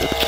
you